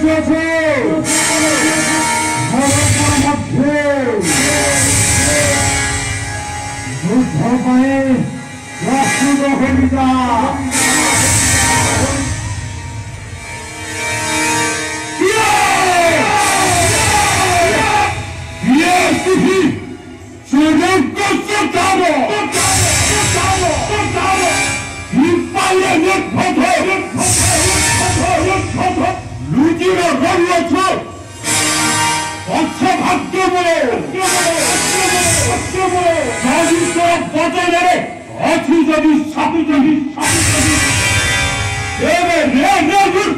세세 사랑사랑합해 물터마에 약수고합니다 예수님 주님 꽃을 따로 꽃 따로 꽃 따로 빛발에 내 포도 বদলে অথি যদি সাপি যদি সাপি যদি এবে রে রে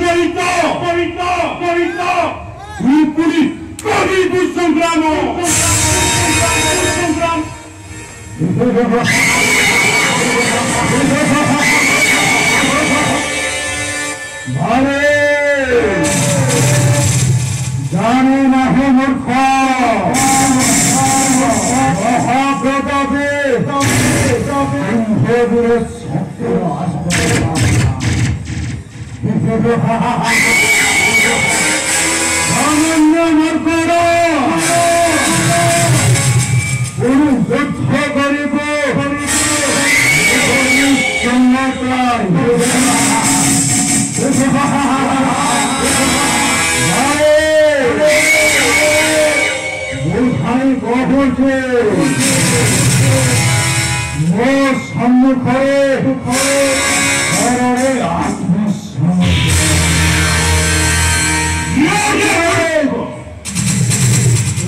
চরিত চরিত চরিত সুপুরি কবি সংগ্রাম সংগ্রাম ভারে। জানো না মূর্খ। মহাপ্রতাপে। কুম্ভদূরে সত্য সামান্য মূর্খর গুরু যুদ্ধ করিব ভাই কহছে ମୋ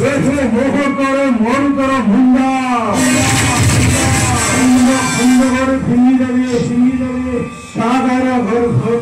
দেশে মোহ করো, মন করো মুন্ডা ঘরে ফিঙ্গি যাবে ফিঙ্গি যাবে তা দ্বারা ঘর ঘর।